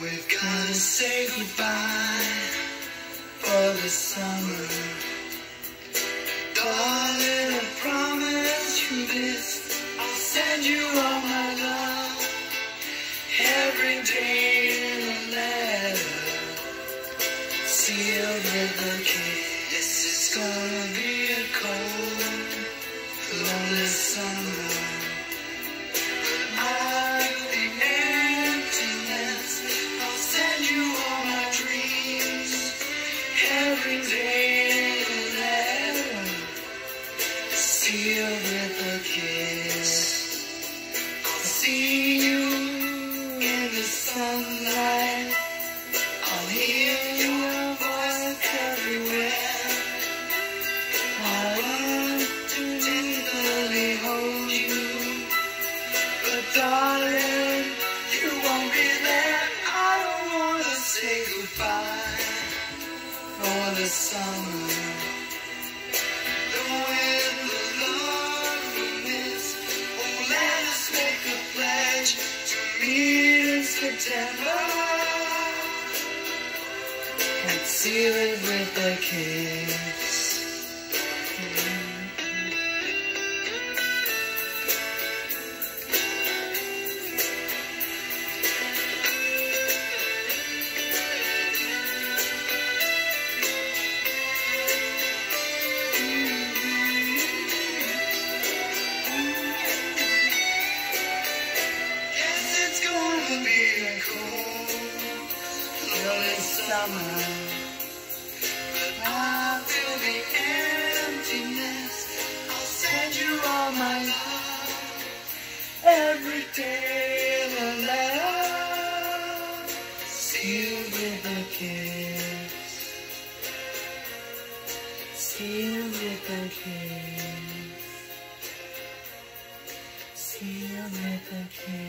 we've gotta say goodbye for the summer. Darling, I promise you this. I'll send you all my love every day in a letter sealed with a kiss. This is gonna be a cold, lonely summer. Every day with a kiss. I'll see you in the sunlight. I'll hear your voice everywhere. I want to hold you, but darling, you won't be there. I don't wanna say goodbye meet in September. And seal it with a kiss. Yes, gonna be a cold, lonely summer. But I feel the emptiness. I'll send you all my love every day. With a kiss, with a kiss, with a.